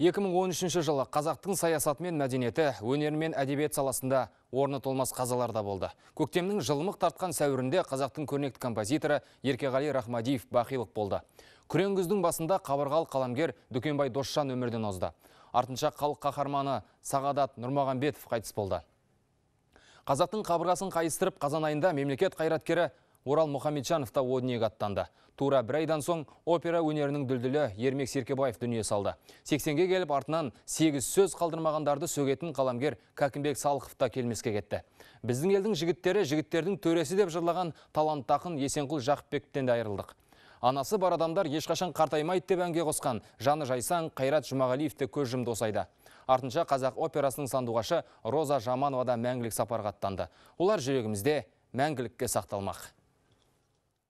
2013 жылы қазақтың саясаты мен мәдениеті, өнер мен әдебиет саласында орны толмас қазаларда болды. Көктемнің жылымық тартқан сәуірінде қазақтың көрнекті композиторы Еркеғали Рахмадиев бақилық болды. Күрең басында қабырғал қаламгер Дүкенбай Досжан өмірден озды. Артынша халық қаһарманы Сағадат Нұрмағанбетов қайтыс болды. Қазақтың қабырғасын қайыстырып қазан айында мемлекет қайраткері Орал Мұхамеджанов та о аттанды. Тура бір айдан соң опера өнерінің дүлділі Ермек Серкебаев дүние салды. 80-ге келіп артынан 8 сөз қалдырмағандарды сөгетін қаламгер Кәкімбек Салықов та келмеске кетті. Біздің елдің жігіттері жігіттердің төресі деп жырлаған талант тақын Есенқұл Жақыпбектен де айырылдық. Анасы бар адамдар ешқашан қартаймайды деп әнге қосқан Жаны Жайсаң Қайрат Жұмағалиевті көз жұмды осайда. Артынша қазақ операсының сандуғашы Роза Жаманова да мәңгілік сапарға аттанды. Олар жүрегімізде мәңгілікке сақталмақ.